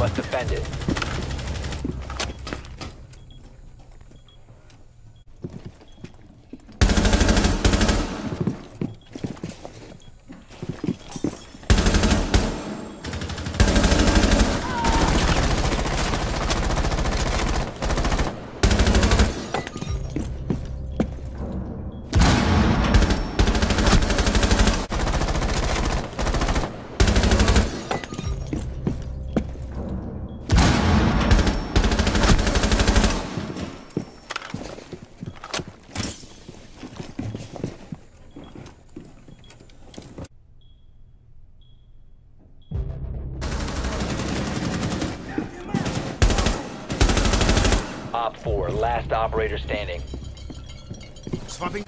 must defend it. Op 4, last operator standing. Swapping.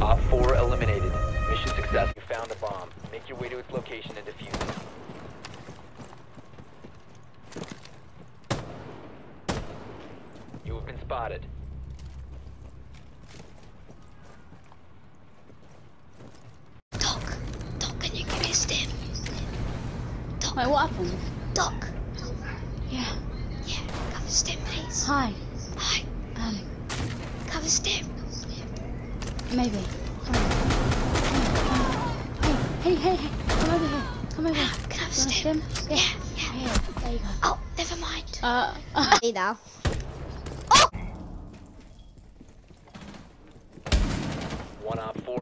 Op 4 eliminated. Mission success. You found a bomb. Make your way to its location and defuse it. You have been spotted. Wait, what happened? Doc, Yeah. yeah, cover stim, please. Hi. Hi, Um, cover stim. maybe. Hey, hey, hey, hey, come over here. Come over here. Can I have a You want stim? stim? Yeah, yeah. Here, there you go. Oh, never mind. Uh, uh Hey now. One Op 4.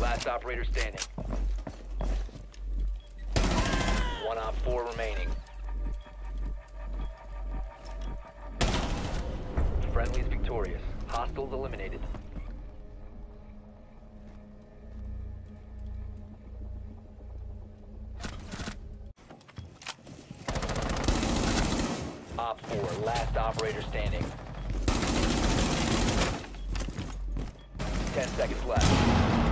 Last operator standing. One Op 4 remaining. Friendly is victorious. Hostiles eliminated. Op 4, last operator standing. 10 seconds left.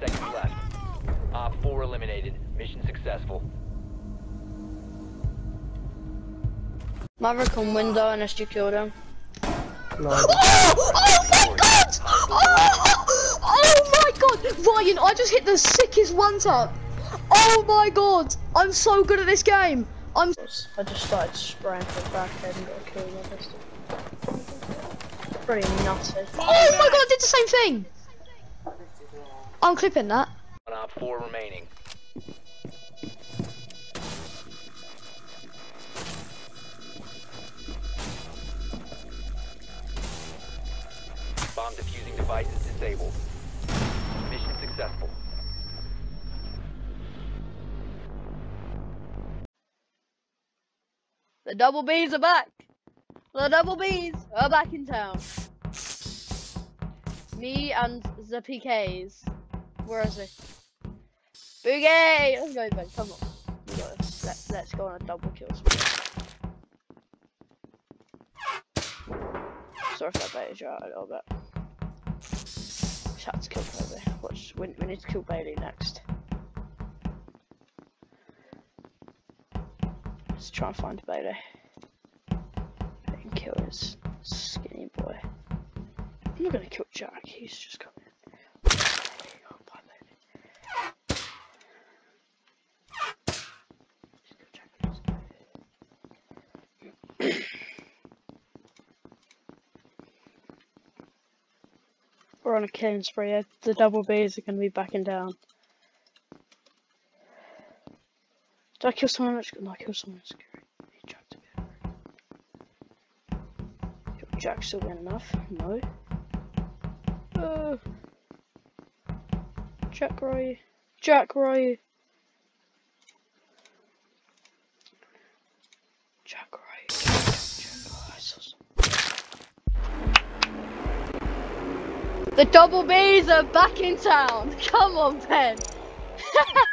5 seconds left. Op 4 eliminated. Mission successful. Maverick on window unless you killed him. Oh, oh my god! Oh, oh my god! Ryan, I just hit the sickest one tap. Oh my god! I'm so good at this game. I'm. I just started spraying for the back end and got killed with this. Pretty nutty. Oh my god! I did the same thing. I'm clipping that. One Op 4 remaining. Bomb defusing device is disabled. Mission successful. The double B's are back. The double B's are back in town. Me and the PKs. Where is he? Boogie! Let's go, Ben. Come on. We got this. Let, let's go on a double kill spree. Sorry if I baited you out a little bit. Just had to kill Kobe. Watch, we, we need to kill Bailey next. Let's try and find Bailey. And kill his skinny boy. I'm not gonna kill Jack, he's just coming. Oh, bye, baby. Just kill Jack, please. We're on a killing spree. The double Bs are going to be backing down. Did I kill someone? No, I killed someone else. Jack to Kill Jack still good enough? No. Uh, Jack, where are you? Jack, where are you? The double Bs are back in town. Come on, Ben.